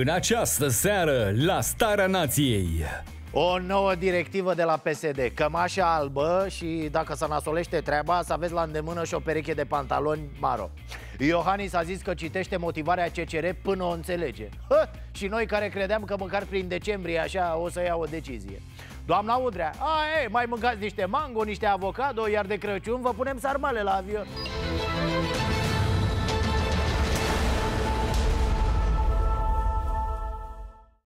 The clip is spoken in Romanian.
În această seară, la Starea Nației. O nouă directivă de la PSD Cămașa albă și dacă se nasolește treaba Să aveți la îndemână și o pereche de pantaloni maro. Iohannis a zis că citește motivarea CCR până o înțelege. Hă, Și noi care credeam că măcar prin decembrie așa o să ia o decizie. Doamna Udrea, a, ei, mai mâncați niște mango, niște avocado, iar de Crăciun vă punem sarmale la avion.